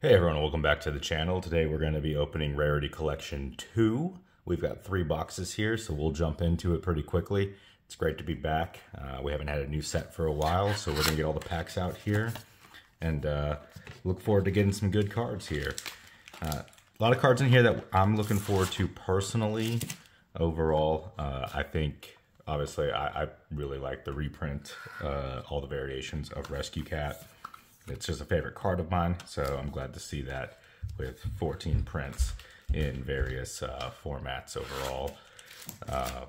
Hey everyone, welcome back to the channel. Today we're going to be opening Rarity Collection 2. We've got three boxes here, so we'll jump into it pretty quickly. It's great to be back. Uh, we haven't had a new set for a while, so we're going to get all the packs out here. And uh, look forward to getting some good cards here. Uh, a lot of cards in here that I'm looking forward to personally. Overall, uh, I think, obviously, I, I, really like the reprint, uh, all the variations of Rescue Cat. It's just a favorite card of mine, so I'm glad to see that with 14 prints in various uh, formats overall. Uh,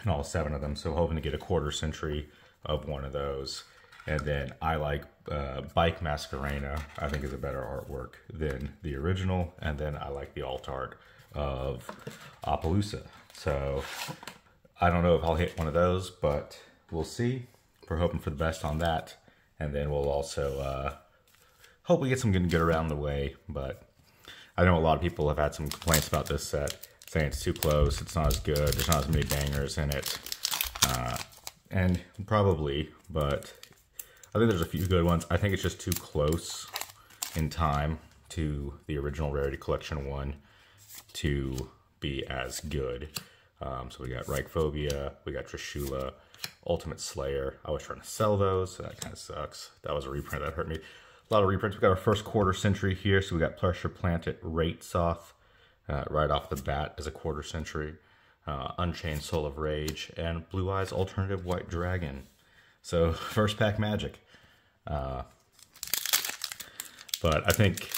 and all seven of them, so hoping to get a quarter century of one of those. And then I like uh, I:P Masquerena, I think is a better artwork than the original. And then I like the alt art of Apollousa. So I don't know if I'll hit one of those, but we'll see. We're hoping for the best on that. And then we'll also uh, hope we get some good, around the way. But I know a lot of people have had some complaints about this set, saying it's too close, it's not as good, there's not as many bangers in it. Uh, and probably, but I think there's a few good ones. I think it's just too close in time to the original Rarity Collection 1 to be as good. Um, so we got Reichphobia, we got Trishula, Ultimate Slayer. I was trying to sell those, so that kind of sucks. That was a reprint that hurt me. A lot of reprints. We got our first quarter century here, so we got Pressured Planet Wraitsoth uh, right off the bat as a quarter century. Uh, Unchained Soul of Rage, and Blue Eyes Alternative White Dragon. So, first pack magic. Uh, but I think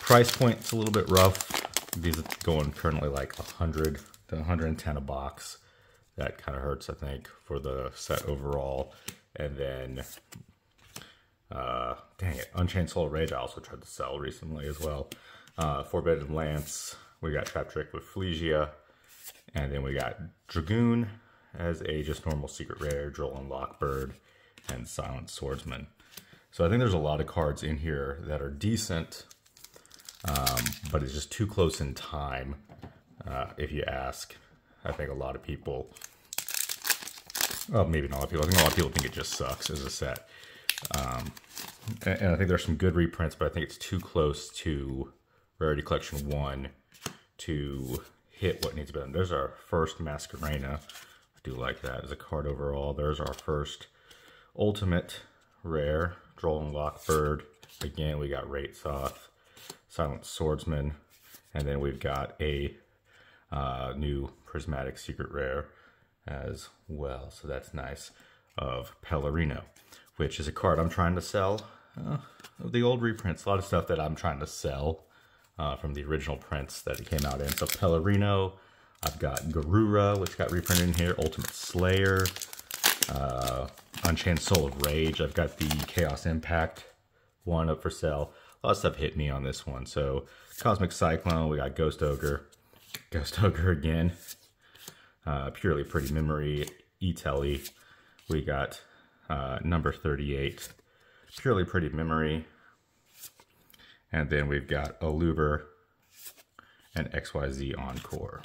price point's a little bit rough. These are going currently like 100 to 110 a box that kind of hurts, I think, for the set overall. And then, uh, dang it, Unchained Soul Rage I also tried to sell recently as well. Uh, Forbidden Lance, we got Traptrix Rafflesia, and then we got Dragoon as a just normal secret rare, Droll and Lockbird, and Silent Swordsman. So I think there's a lot of cards in here that are decent, um, but it's just too close in time, uh, if you ask. I think a lot of people, well, maybe not a lot of people, I think a lot of people think it just sucks as a set. Um, and, and, I think there's some good reprints, but I think it's too close to Rarity Collection 1 to hit what needs to be done. There's our first Masquerena. I do like that as a card overall. There's our first Ultimate Rare, Droll Lockbird. Again, we got Wraitsoth, Silent Swordsman, and then we've got a uh, new Prismatic Secret Rare as well. So that's nice of Perlereino, which is a card I'm trying to sell. Uh, the old reprints, a lot of stuff that I'm trying to sell uh, from the original prints that it came out in. So Perlereino, I've got Garura, which got reprinted in here, Ultimate Slayer, uh, Unchained Soul of Rage. I've got the Chaos Impact one up for sale. A lot of stuff hit me on this one. So Cosmic Cyclone, we got Ghost Ogre, Ghost Hugger again. Uh, purely Pretty Memory, E-Telly. We got uh, number 38, Purely Pretty Memory. And then we've got Aluber and XYZ Encore.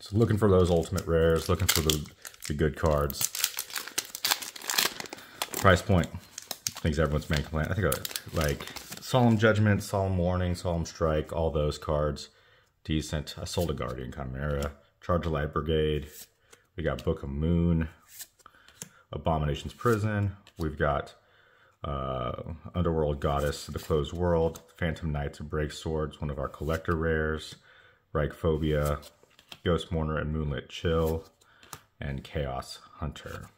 So looking for those ultimate rares, looking for the, the good cards. Price point, things everyone's making complaint. I think uh, like Solemn Judgment, Solemn Warning, Solemn Strike, all those cards, decent. I sold a Guardian Chimera, Charge of Light Brigade. We got Book of Moon, Abomination's Prison. We've got uh, Underworld Goddess, The Closed World, Phantom Knights of Break Swords, one of our collector rares, Reichphobia, Ghost Mourner and Moonlit Chill, and Chaos Hunter.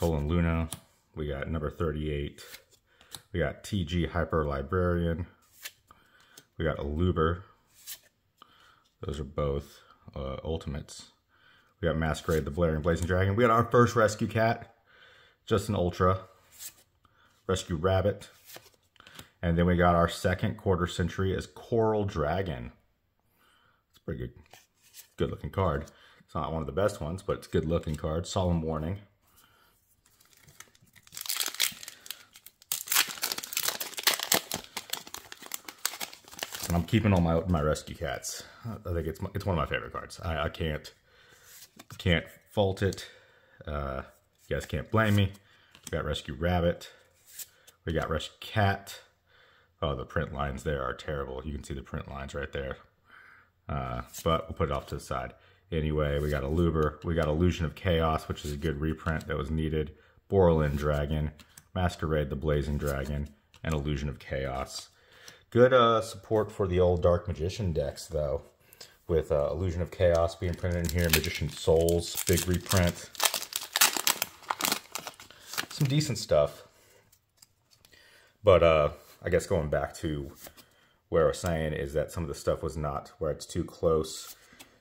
Sol and Luna. We got number 38. We got TG Hyper Librarian. We got Aluber. Those are both uh, ultimates. We got Masquerade, the Blaring Blazing Dragon. We got our first Rescue Cat, just an Ultra. Rescue Rabbit. And then we got our second quarter century as Coral Dragon. It's a pretty good, good looking card. It's not one of the best ones, but it's a good looking card. Solemn Warning. I'm keeping all my my rescue cats. I think it's my, it's one of my favorite cards. I, I can't can't fault it. Uh, you guys can't blame me. We got rescue rabbit. We got rescue cat. Oh, the print lines there are terrible. You can see the print lines right there. Uh, but we'll put it off to the side. Anyway, we got a Luber. We got Illusion of Chaos, which is a good reprint that was needed. Borland Dragon. Masquerade the Blazing Dragon. And Illusion of Chaos. Good uh, support for the old Dark Magician decks, though. With uh, Illusion of Chaos being printed in here. Magician Souls, big reprint. Some decent stuff. But uh, I guess going back to where I was saying is that some of the stuff was not where it's too close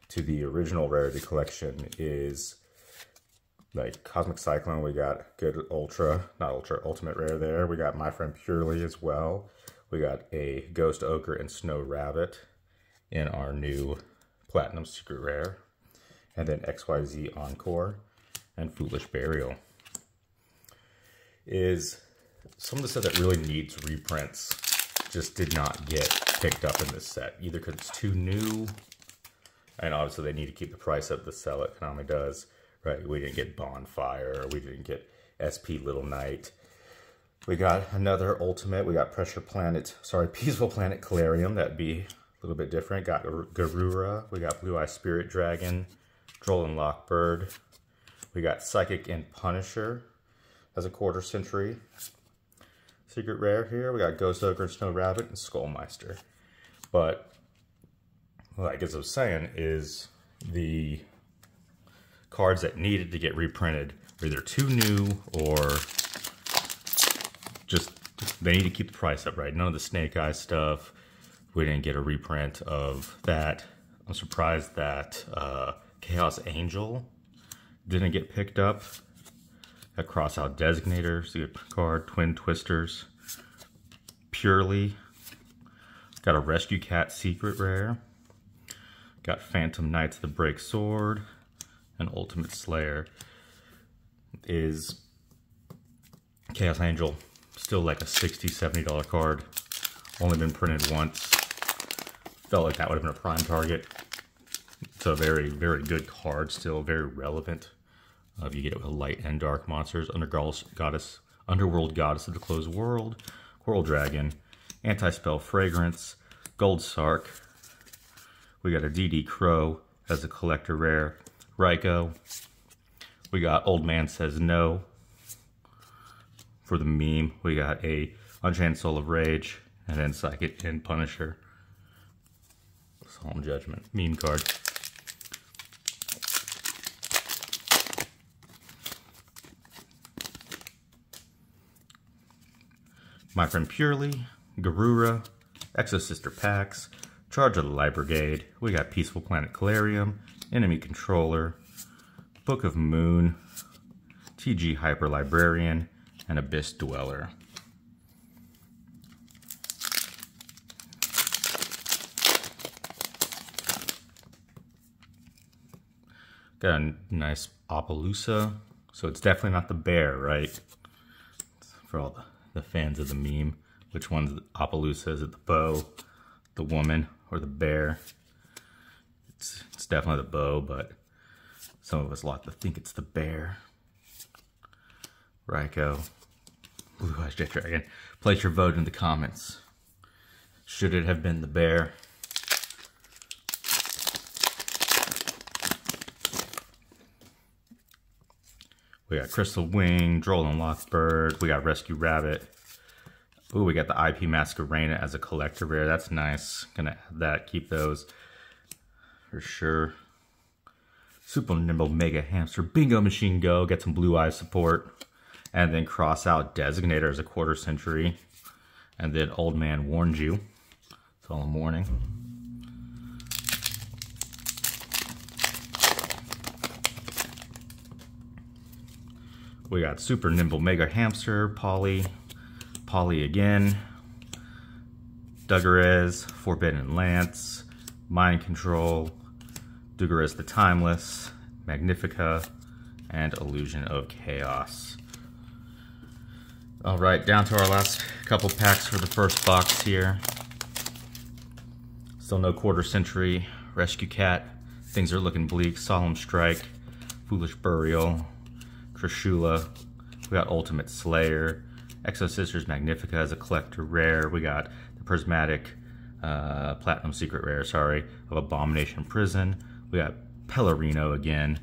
to the original rarity collection is like Cosmic Cyclone, we got good Ultra, not Ultra, Ultimate Rare there. We got My Friend Purely as well. We got a Ghost Ogre and Snow Rabbit in our new Platinum Secret Rare. And then XYZ Encore and Foolish Burial. Is some of the stuff that really needs reprints just did not get picked up in this set, either because it's too new, and obviously they need to keep the price up to sell it. Konami does, right? We didn't get Bonfire, we didn't get SP Little Knight. We got another Ultimate. We got Pressure Planet, sorry, Peaceful Planet Calarium. That'd be a little bit different. Got Garura. We got Blue Eye Spirit Dragon, Droll Lockbird. We got Psychic End Punisher as a quarter century. Secret Rare here. We got Ghost Ogre and Snow Rabbit and Skullmeister. But, like as I was saying, is the cards that needed to get reprinted are either too new or just they need to keep the price up, right? None of the Snake Eyes stuff. We didn't get a reprint of that. I'm surprised that uh, Chaos Angel didn't get picked up. That Crossout Designator, see a card, Twin Twisters, Purely. Got a Rescue Cat Secret Rare. Got Phantom Knights the Break Sword and Ultimate Slayer. Is Chaos Angel still like a $60, $70 card. Only been printed once. Felt like that would have been a prime target. It's a very, very good card still, very relevant. Uh, if you get it with light and dark monsters, Underworld Goddess, Underworld Goddess of the Closed World, Coral Dragon, Anti-Spell Fragrance, Gold Sark. We got a DD Crow as a collector rare, Ryko. We got Old Man Says No. For the meme, we got a Unchained Soul of Rage, and then Psychic End Punisher. Solemn Judgment meme card. My Friend Purely, Garura, Exosister Pax, Charge of the Light Brigade, we got Peaceful Planet Calarium, Enemy Controller, Book of Moon, TG Hyper Librarian, and Abyss Dweller. Got a nice Apollousa. So it's definitely not the bear, right? For all the the fans of the meme. Which one's Apollousa? Is it the bow, the woman, or the bear? It's, it's definitely the bow, but some of us like to think it's the bear. Ryko, Blue Eyes Jet Dragon. Place your vote in the comments. Should it have been the bear? We got Crystal Wing, Droll Lockbird. We got Rescue Rabbit. Ooh, we got the IP Masquerena as a collector rare. That's nice. Gonna add that. Keep those for sure. Super Nimble Mega Hamster. Bingo Machine Go. Get some Blue Eye support. And then cross out Designator as a quarter century. And then Old Man Warned You. It's all in morning. We got Super Nimble Mega Hamster, Polly, Polly again, Dugares, Forbidden Lance, Mind Control, Dugares the Timeless, Magnifica, and Illusion of Chaos. All right, down to our last couple packs for the first box here. Still no quarter century. Rescue Cat. Things are looking bleak. Solemn Strike. Foolish Burial. Trishula. We got Ultimate Slayer. Exo Sisters Magnifica as a collector rare. We got the Prismatic uh, Platinum Secret Rare, sorry, of Abomination Prison. We got Perlereino again.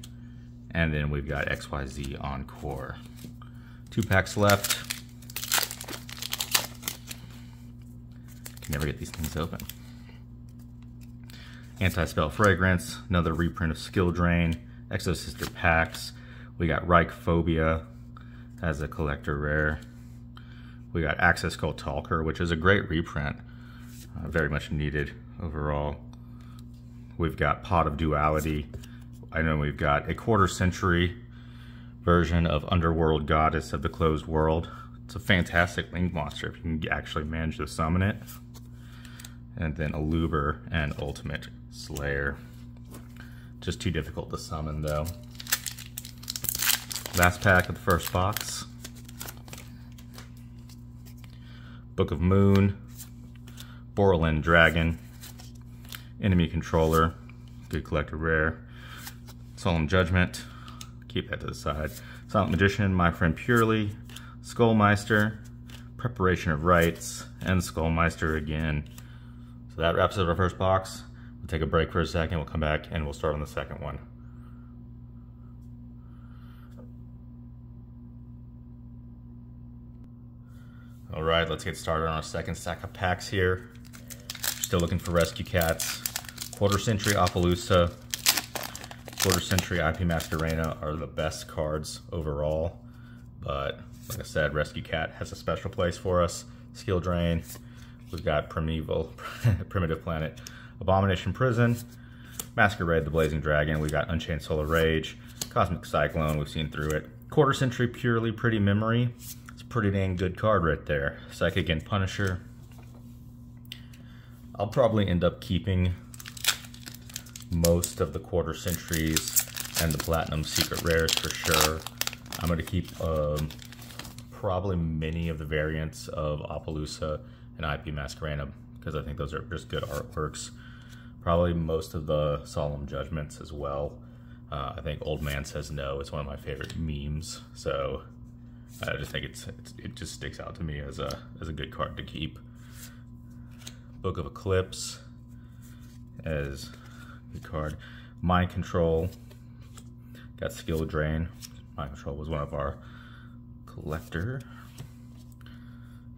And then we've got XYZ Encore. Two packs left. Never get these things open. Anti-Spell Fragrance, another reprint of Skill Drain, Exosister Pax. We got Reich Phobia as a collector rare. We got Access Code Talker, which is a great reprint, uh, very much needed overall. We've got Pot of Duality. I know we've got a quarter century version of Underworld Goddess of the Closed World. It's a fantastic link monster if you can actually manage to summon it and then Aluber and Ultimate Slayer. Just too difficult to summon though. Last pack of the first box. Book of Moon, Borland Dragon, Enemy Controller, good collector rare, Solemn Judgment, keep that to the side, Silent Magician, My Friend Purely, Skullmeister, Preparation of Rites, and Skullmeister again. So that wraps up our first box. We'll take a break for a second, we'll come back and we'll start on the second one. All right, let's get started on our second stack of packs here. Still looking for rescue cats. Quarter Century Apollousa, Quarter Century IP Masquerena are the best cards overall. But like I said, Rescue Cat has a special place for us. Skill Drain, We've got Primeval, Primitive Planet, Abomination Prison, Masquerade the Blazing Dragon. We've got Unchained Soul of Rage, Cosmic Cyclone. We've seen through it. Quarter Century Purely Pretty Memory. It's a pretty dang good card right there. Psychic End Punisher. I'll probably end up keeping most of the Quarter Centuries and the Platinum Secret Rares for sure. I'm going to keep um, probably many of the variants of Apollousa and IP Masquerena because I think those are just good artworks. Probably most of the Solemn Judgments as well. Uh, I think Old Man Says No is one of my favorite memes, so I just think it's, it's, it just sticks out to me as a as a good card to keep. Book of Eclipse as good card. Mind Control got Skill Drain. Mind Control was one of our collector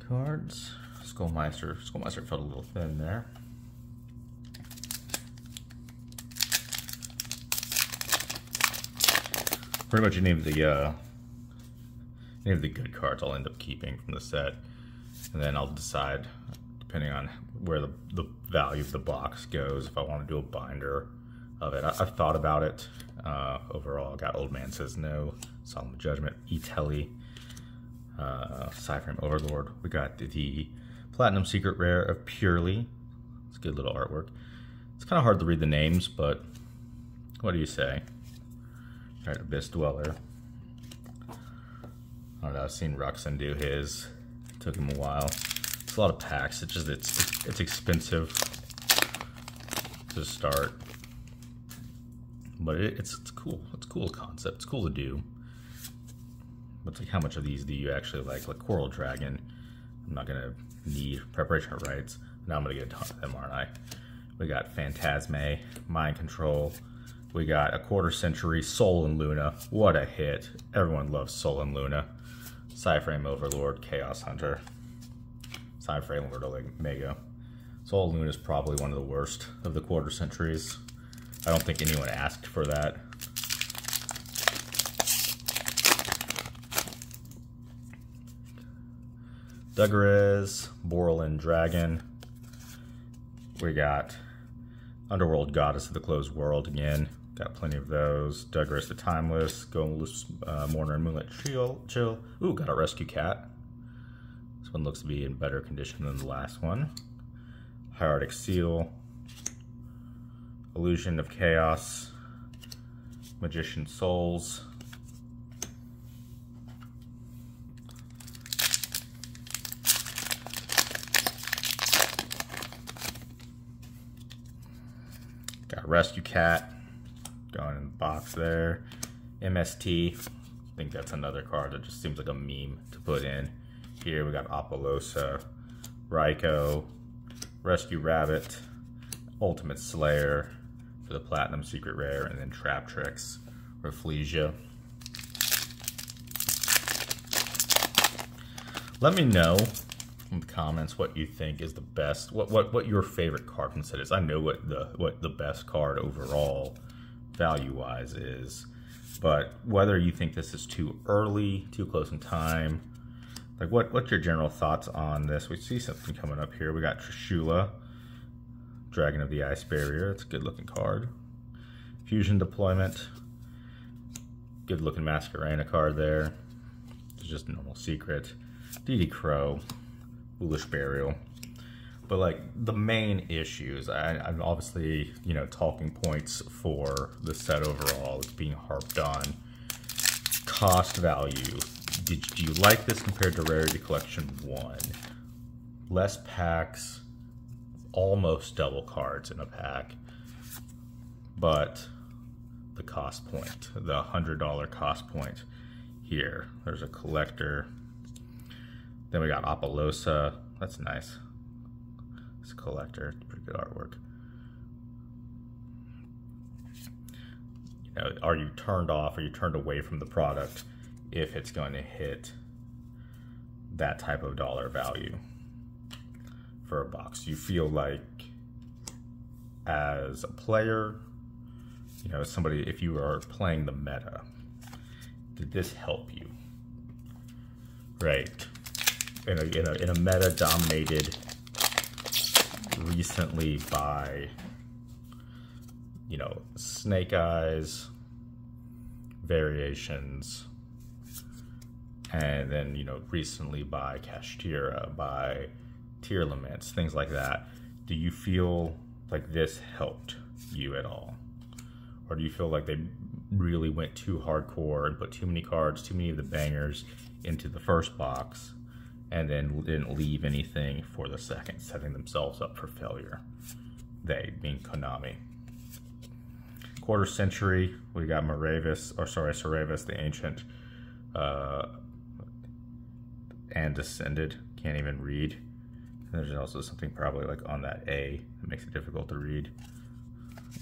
cards. Skullmeister. Skullmeister felt a little thin there. Pretty much any of the uh, any of the good cards I'll end up keeping from the set, and then I'll decide, depending on where the, the value of the box goes, if I want to do a binder of it. I, have thought about it. Uh, overall, I got Old Man Says No, Solemn Judgment, E-Telly, uh, Cyframe Overlord. We got the, the Platinum Secret Rare of Purely. It's good little artwork. It's kind of hard to read the names, but what do you say? All right, Abyss Dweller. I don't know, I've seen Ruxin do his. It took him a while. It's a lot of packs. It's just, it's, it's, expensive to start. But it, it's, it's cool. It's a cool concept. It's cool to do. But like, how much of these do you actually like? Like Coral Dragon. I'm not gonna need preparation of rites. Now I'm gonna get of them, aren't I? We got Phantazmay, Mind Control. We got a quarter century Sol and Luna. What a hit. Everyone loves Sol and Luna. Cyframe Overlord, Chaos Hunter. Cyframe Lord Omega. Sol and Luna is probably one of the worst of the quarter centuries. I don't think anyone asked for that. Dugares, Borland Dragon. We got Underworld Goddess of the Closed World again. Got plenty of those. Dugares the Timeless, Golem uh, Mourner and Moonlight Chill. Chill. Ooh, got a Rescue Cat. This one looks to be in better condition than the last one. Hieratic Seal. Illusion of Chaos. Magician Souls. Got Rescue Cat going in the box there. MST, I think that's another card that just seems like a meme to put in. Here we got Apollousa, Ryko, Rescue Rabbit, Ultimate Slayer for the Platinum Secret Rare, and then Traptrix, Rafflesia. Let me know in the comments what you think is the best, what what what your favorite card from set is. I know what the what the best card overall value wise is, but whether you think this is too early, too close in time, like what what's your general thoughts on this? We see something coming up here. We got Trishula, Dragon of the Ice Barrier. It's a good looking card. Fusion Deployment, good looking Masquerena card there. It's just normal secret. DD Crow, Foolish Burial. But like the main issues, I, am obviously, you know, talking points for the set overall is being harped on. Cost value. Did, do you like this compared to Rarity Collection 1? Less packs, almost double cards in a pack, but the cost point, the $100 cost point here. There's a collector then we got Apollousa. That's nice. It's a collector. Pretty good artwork. You know, are you turned off? Are you turned away from the product if it's going to hit that type of dollar value for a box? You feel like as a player, you know, somebody, if you are playing the meta, did this help you? Right in a, in a, in a meta dominated recently by, you know, Snake Eyes, variations, and then, you know, recently by Kashtira, by Tearlaments, things like that. Do you feel like this helped you at all? Or do you feel like they really went too hardcore and put too many cards, too many of the bangers into the first box and then didn't leave anything for the second, setting themselves up for failure. They being Konami. Quarter century, we got Moravis, or sorry, Saurvis the Ancient, uh, and Descended. Can't even read. And there's also something probably like on that A that makes it difficult to read.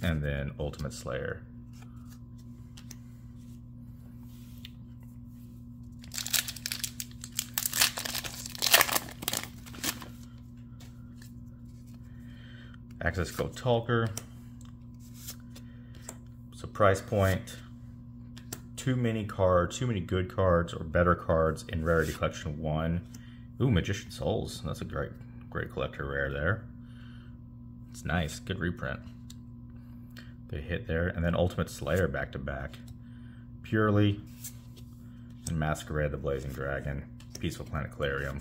And then Ultimate Slayer. Access code Talker. So price point, too many cards, too many good cards or better cards in Rarity Collection 1. Ooh, Magician Souls. That's a great, great collector rare there. It's nice, good reprint. Good hit there. And then Ultimate Slayer back to back. Purely and Masquerade the Blazing Dragon. Peaceful Planetarium.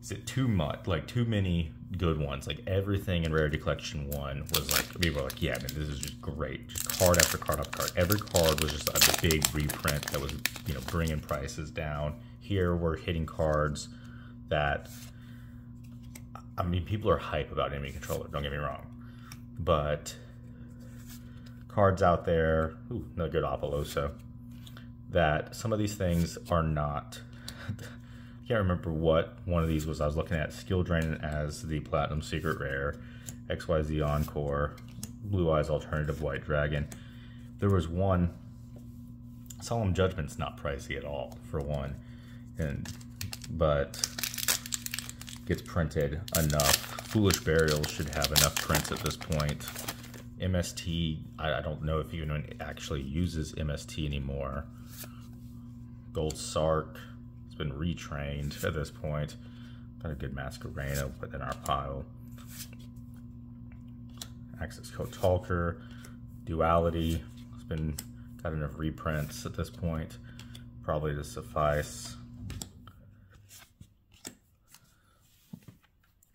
Is it too much? Like too many good ones. Like everything in Rarity Collection 1 was like, people were like, yeah, man, this is just great. Just card after card after card. Every card was just a big reprint that was, you know, bringing prices down. Here we're hitting cards that, I mean, people are hype about enemy controller, don't get me wrong. But cards out there, ooh, another good Apollousa, that some of these things are not can't remember what one of these was. I was looking at Skill Drain as the Platinum Secret Rare, XYZ Encore, Blue Eyes Alternative White Dragon. There was one, Solemn Judgment's not pricey at all, for one, and but gets printed enough. Foolish Burial should have enough prints at this point. MST, I, I don't know if even actually uses MST anymore. Gold Sark, been retrained at this point. Got a good Masquerena within our pile. Access Code Talker, Duality. It's been got enough reprints at this point, probably to suffice.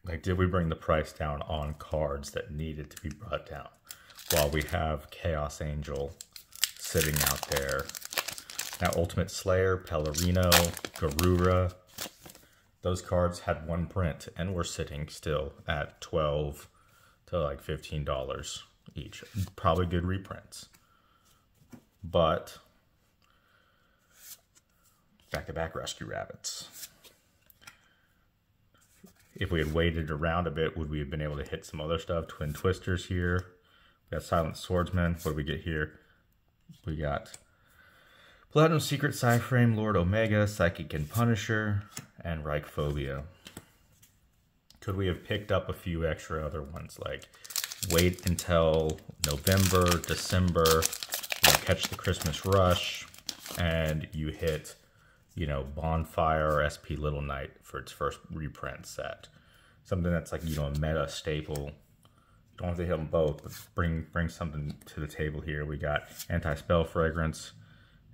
Like, did we bring the price down on cards that needed to be brought down? While we have Chaos Angel sitting out there now, Ultimate Slayer, Perlereino, Garura, those cards had one print and were sitting still at 12 to like $15 each. Probably good reprints. But back to back Rescue Rabbits. If we had waited around a bit, would we have been able to hit some other stuff? Twin Twisters here. We got Silent Swordsman. What do we get here? We got Platinum Secret Psyframe, Lord Omega, Psychic End Punisher, and Reichphobia. Could we have picked up a few extra other ones like wait until November, December, you know, catch the Christmas rush, and you hit, you know, Bonfire or SP Little Knight for its first reprint set. Something that's like, you know, a meta staple. Don't have to hit them both, but bring bring something to the table here. We got Anti-Spell Fragrance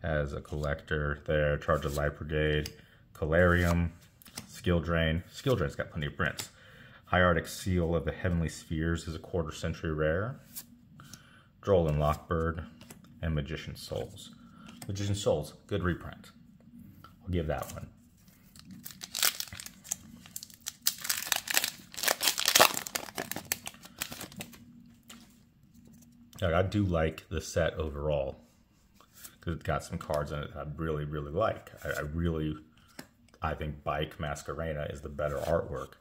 as a collector there, Charge of Light Brigade, Calarium, Skill Drain. Skill Drain's got plenty of prints. Hieratic Seal of the Heavenly Spheres is a quarter century rare. Droll and Lockbird, and Magician Souls. Magician Souls, good reprint. I'll give that one. I do like the set overall because it's got some cards in it I really, really like. I, I really, I think I:P Masquerena is the better artwork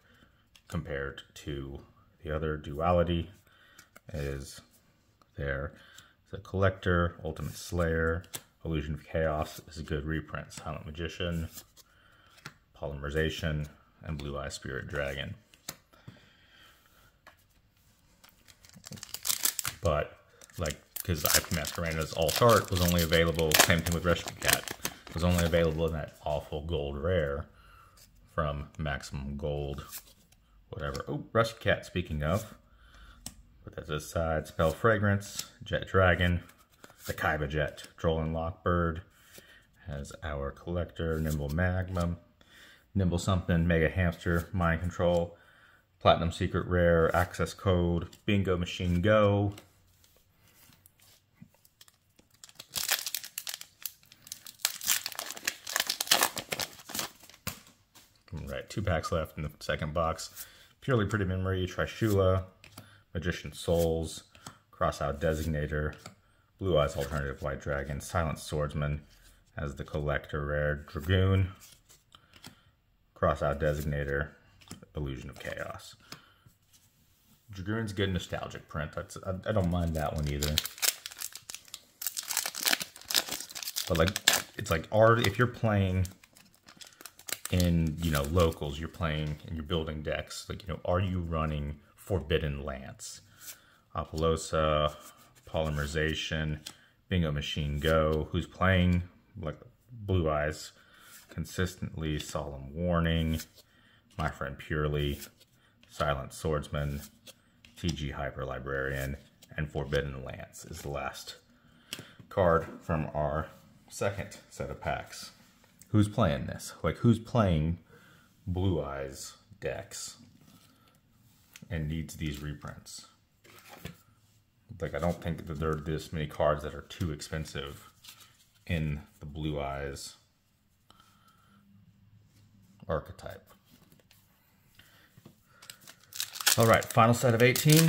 compared to the other duality is there. The Collector, Ultimate Slayer, Illusion of Chaos is a good reprint. Silent Magician, Polymerization, and Blue Eye Spirit Dragon. But, like, because I:P Masquerena's Alt Art was only available, same thing with Rescue Cat, was only available in that awful gold rare from Maximum Gold whatever. Oh, Rescue Cat, speaking of. Put that to the side. Spell Fragrance, Jet Dragon, the Kaiba Jet, Droll and Lockbird, has our collector, Nimble Magnum, Nimble Something, Mega Hamster, Mind Control, Platinum Secret Rare, Access Code, Bingo Machine Go, Right, two packs left in the second box. Purely Pretty Memory, Trishula, Magician Souls, Crossout Designator, Blue Eyes Alternative White Dragon, Silent Swordsman as the Collector Rare, Dragoon, Crossout Designator, Illusion of Chaos. Dragoon's good nostalgic print. That's I, I don't mind that one either. But like, it's like art. If you're playing in you know locals you're playing and you're building decks like you know are you running forbidden lance? Apollousa polymerization bingo machine go who's playing like blue eyes consistently solemn warning my friend purely silent swordsman tg hyper librarian and forbidden lance is the last card from our second set of packs who's playing this? Like, who's playing Blue Eyes decks and needs these reprints? Like, I don't think that there are this many cards that are too expensive in the Blue Eyes archetype. All right, final set of 18.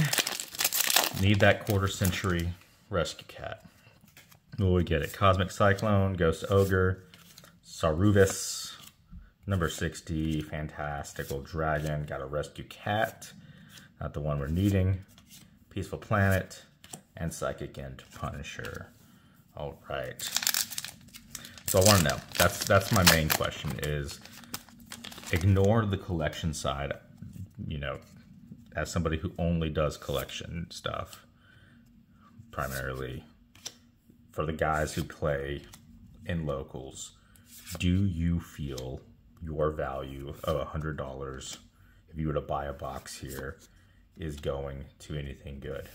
Need that quarter century rescue cat. Will we get it? Cosmic Cyclone, Ghost Ogre, Saurvis, number 60, Fantastical Dragon, got a Rescue Cat, not the one we're needing, Peaceful Planet, and Psychic End Punisher. All right. So I want to know, that's, that's my main question is, ignore the collection side, you know, as somebody who only does collection stuff, primarily for the guys who play in locals, do you feel your value of $100 if you were to buy a box here is going to anything good?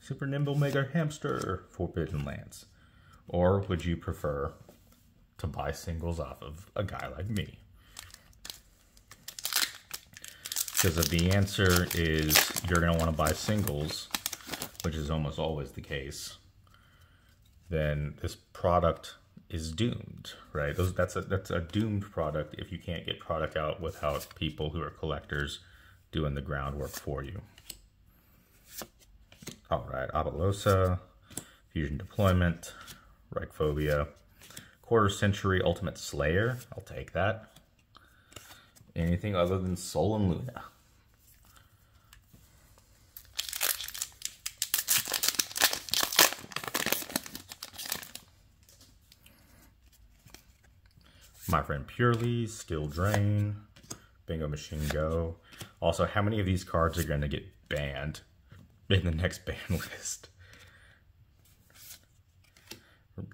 Super Nimble Mega Hamster, Forbidden Lance. Or would you prefer to buy singles off of a guy like me? Because if the answer is you're going to want to buy singles, which is almost always the case, then this product is doomed, right? Those, that's a that's a doomed product if you can't get product out without people who are collectors doing the groundwork for you. All right, Apollousa, Fusion Deployment, Reichphobia, Quarter Century Ultimate Slayer. I'll take that. Anything other than Sol and Luna. My friend Purely, Skill Drain, Bingo Machine Go. Also, how many of these cards are going to get banned in the next ban list?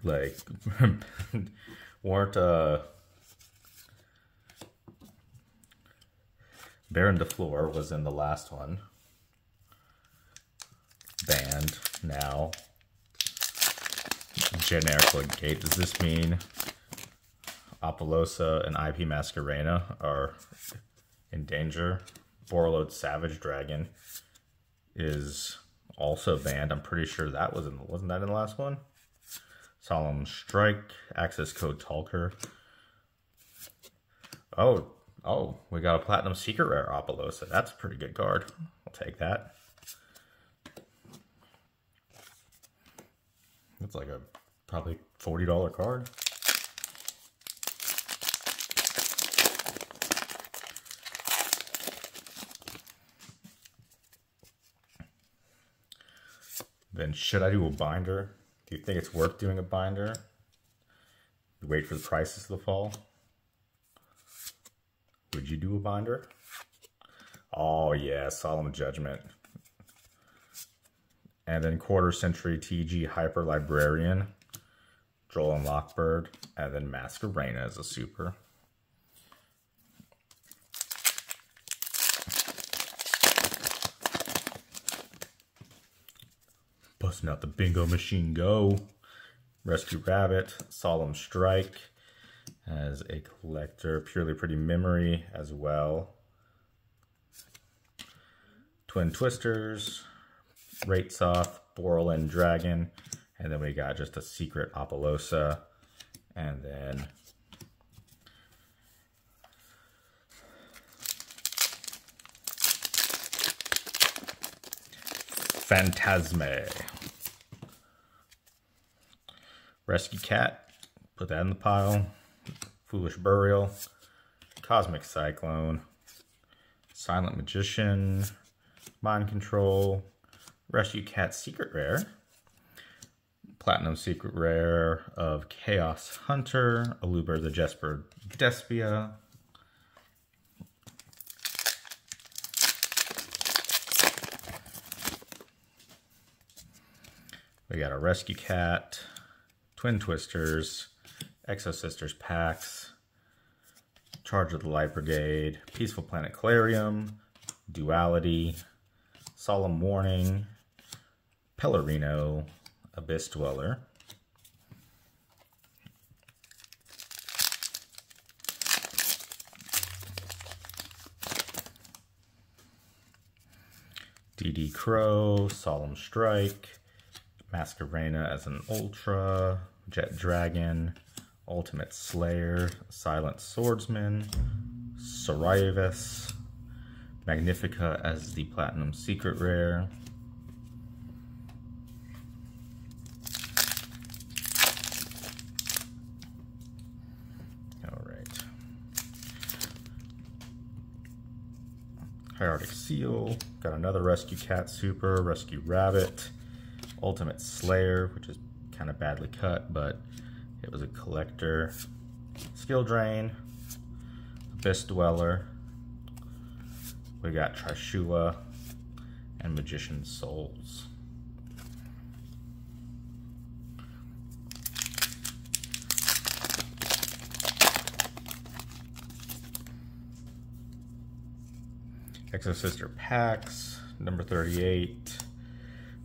Like, weren't, uh, Baron de Fleur was in the last one. Banned now. Generic gate. Does this mean Apollousa and IP Masquerena are in danger. Borreload Savage Dragon is also banned. I'm pretty sure that was in wasn't that in the last one? Solemn Strike, Access Code Talker. Oh, oh, we got a Platinum Secret Rare Apollousa. That's a pretty good card. I'll take that. It's like a probably $40 card. Then should I do a binder? Do you think it's worth doing a binder? Wait for the prices to fall? Would you do a binder? Oh yeah, Solemn Judgment. And then Quarter Century TG Hyper Librarian, Droll and Lockbird, and then Masquerena as a super. Out the bingo machine go. Rescue Rabbit, Solemn Strike as a collector, Purely Pretty Memory as well. Twin Twisters, Wraitsoth, Borland Dragon, and then we got just a secret Apollousa, and then Phantazmay. Rescue Cat, put that in the pile. Foolish Burial, Cosmic Cyclone, Silent Magician, Mind Control, Rescue Cat Secret Rare, Platinum Secret Rare of Chaos Hunter, Aluber the Jester Despia, We got a Rescue Cat, Twin Twisters, Exo Sisters packs, Charge of the Light Brigade, Peaceful Planet Calarium, Duality, Solemn Warning, Perlereino, Abyss Dweller, DD Crow, Solemn Strike, Masquerena as an Ultra, Jet Dragon, Ultimate Slayer, Silent Swordsman, Saurvis, Magnifica as the Platinum Secret Rare, Alright. Hieratic Seal, got another Rescue Cat Super, Rescue Rabbit, Ultimate Slayer, which is kind of badly cut, but it was a collector. Skill Drain, Abyss Dweller. We got Trishula and Magician's Souls. Exosister Pax, number 38.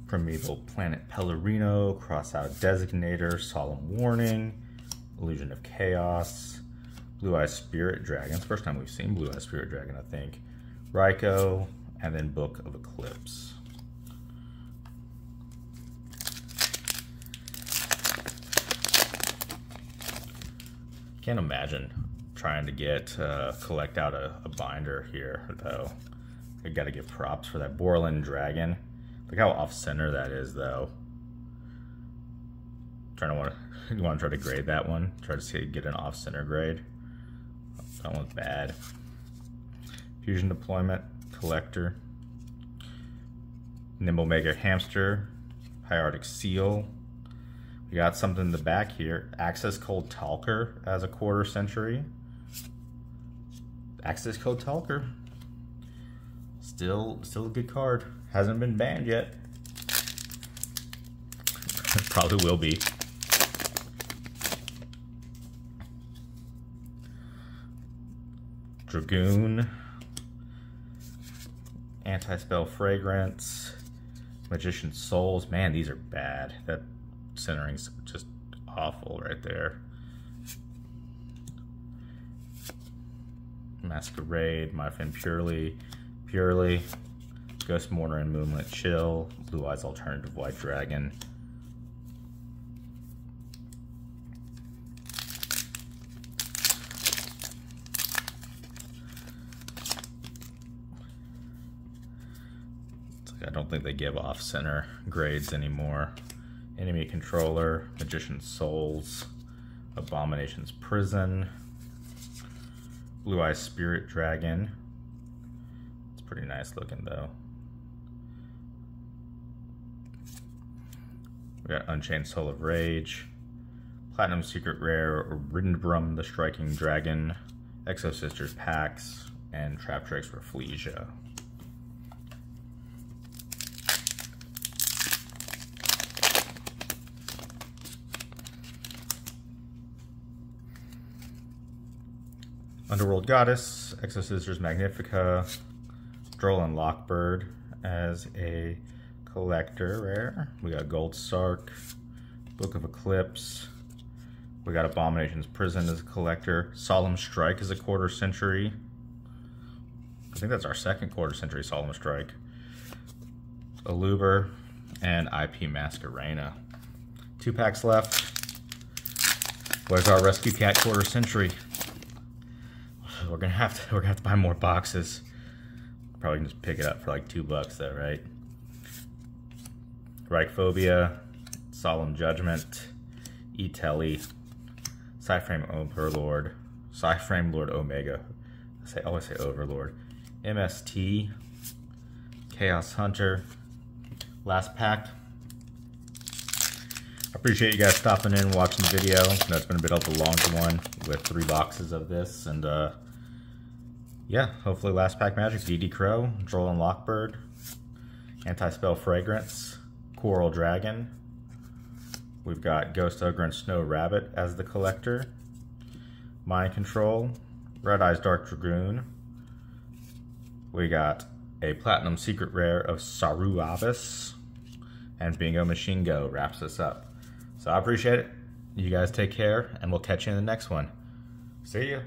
Primeval Planet Perlereino, Crossout Designator, Solemn Warning, Illusion of Chaos, Blue Eye Spirit Dragons. First time we've seen Blue Eye Spirit Dragon, I think. Ryko, and then Book of Eclipse. Can't imagine trying to get uh, collect out a, a binder here though. I got to give props for that Borland Dragon Look how off center that is, though. trying to want to you want to try to grade that one. Try to see get an off center grade. That one's bad. Fusion deployment collector. Nimble Mega Hamster, High Arctic Seal. We got something in the back here. Access Code Talker as a quarter century. Access Code Talker. Still, still a good card. Hasn't been banned yet. Probably will be. Dragoon. Anti-spell fragrance. Magician Souls. Man, these are bad. That centering's just awful right there. Masquerade, My Friend Purrely, Purrely, Ghost Mourner and Moonlit Chill, Blue Eyes Alternative White Dragon. I don't think they give off center grades anymore. Enemy Controller, Magician's Souls, Abomination's Prison, Blue Eyes Spirit Dragon. It's pretty nice looking though. We got Unchained Soul of Rage, Platinum Secret Rare, Rindbrumm the Striking Dragon, Exo Sisters Pax, and Traptrix Rafflesia. Underworld Goddess, Exo Sisters Magnifica, Droll Lockbird as a collector rare. We got Gold Sark, Book of Eclipse. We got Abomination's Prison as a collector. Solemn Strike as a quarter century. I think that's our second quarter century Solemn Strike. Aluber and I:P Masquerena. Two packs left. Where's our Rescue Cat quarter century? we're gonna have to we're gonna have to buy more boxes. Probably can just pick it up for like two bucks though, right? Reichphobia, Solemn Judgment, E-Tele, Psyframe Overlord, Psyframe Lord Omega. I say always say Overlord. MST, Chaos Hunter. Last pack. I appreciate you guys stopping in watching the video. I know it's been a bit of a longer one with three boxes of this and uh yeah, hopefully last pack magic, DD Crow, Droll and Lockbird, Anti-Spell Fragrance, Coral Dragon. We've got Ghost Ogre and Snow Rabbit as the collector. Mind Control, Red Eyes Dark Dragoon. We got a Platinum Secret Rare of Saurvis. And Bingo Machine Go wraps us up. So I appreciate it. You guys take care, and we'll catch you in the next one. See ya.